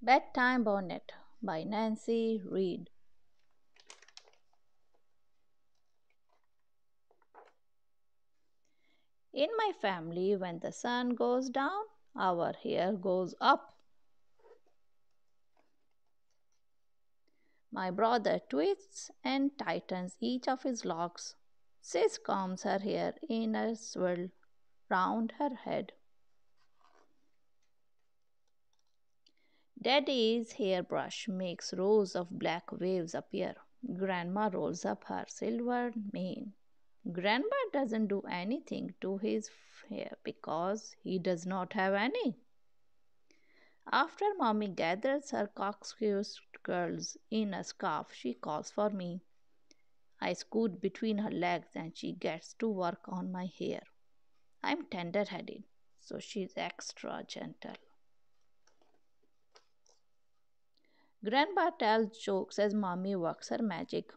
Bedtime Bonnet by Nancy Redd. In my family, when the sun goes down, our hair goes up. My brother twists and tightens each of his locks. Sis combs her hair in a swirl round her head. Daddy's hairbrush makes rows of black waves appear. Grandma rolls up her silver mane. Grandpa doesn't do anything to his hair because he does not have any. After mommy gathers her corkscrew curls in a scarf, she calls for me. I scoot between her legs and she gets to work on my hair. I'm tender headed, so she's extra gentle. Grandpa tells jokes as mommy works her magic.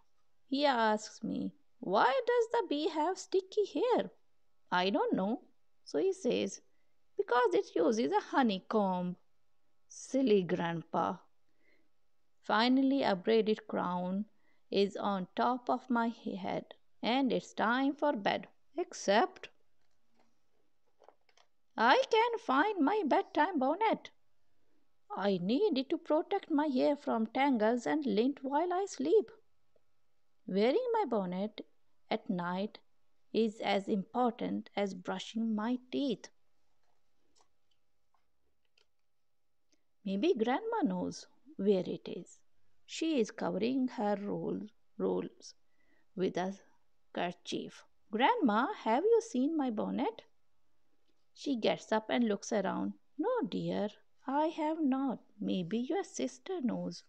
He asks me, Why does the bee have sticky hair? I don't know. So he says, Because it uses a honeycomb. Silly grandpa. Finally, a braided crown is on top of my head, and it's time for bed. Except, I can find my bedtime bonnet. I need it to protect my hair from tangles and lint while I sleep. Wearing my bonnet at night is as important as brushing my teeth. Maybe Grandma knows where it is. She is covering her roll, rolls with a kerchief. Grandma, have you seen my bonnet? She gets up and looks around. No, dear, I have not. Maybe your sister knows.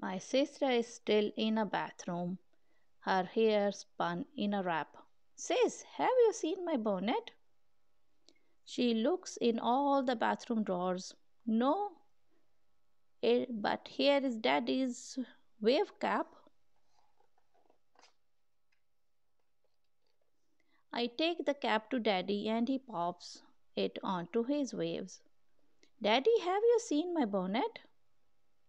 My sister is still in a bathroom, her hair spun in a wrap. Sis, have you seen my bonnet? She looks in all the bathroom drawers. No, it, but here is daddy's wave cap. I take the cap to daddy and he pops it onto his waves. Daddy, have you seen my bonnet?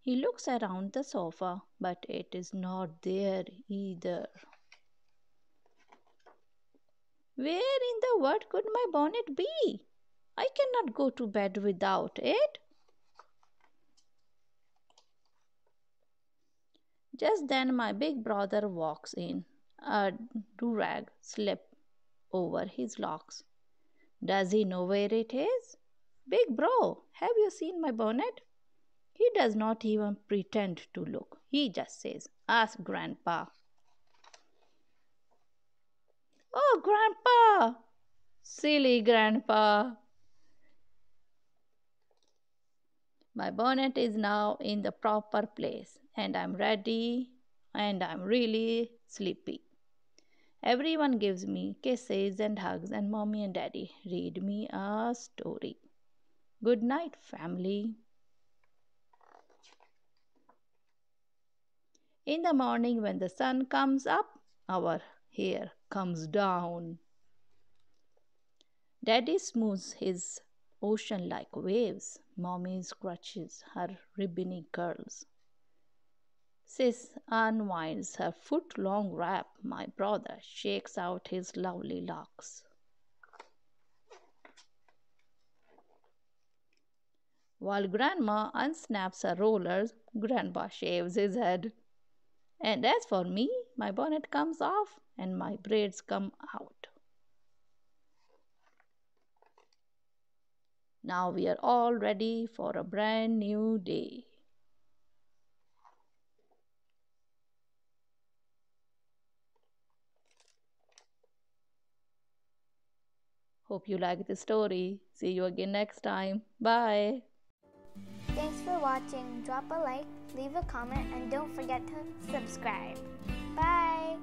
He looks around the sofa, but it is not there either. Where in the world could my bonnet be? I cannot go to bed without it. Just then my big brother walks in. A do-rag slip over his locks. Does he know where it is? Big bro, have you seen my bonnet? He does not even pretend to look. He just says, Ask Grandpa. Oh, Grandpa! Silly Grandpa! My bonnet is now in the proper place and I'm ready and I'm really sleepy. Everyone gives me kisses and hugs, and mommy and daddy read me a story. Good night, family. In the morning, when the sun comes up, our hair comes down. Daddy smooths his ocean like waves. Mommy scratches her ribbony curls. Sis unwinds her foot long wrap. My brother shakes out his lovely locks. While Grandma unsnaps her rollers, Grandpa shaves his head. And as for me, my bonnet comes off and my braids come out. Now we are all ready for a brand new day. Hope you like the story. See you again next time. Bye. Thanks for watching. Drop a like, leave a comment, and don't forget to subscribe. Bye.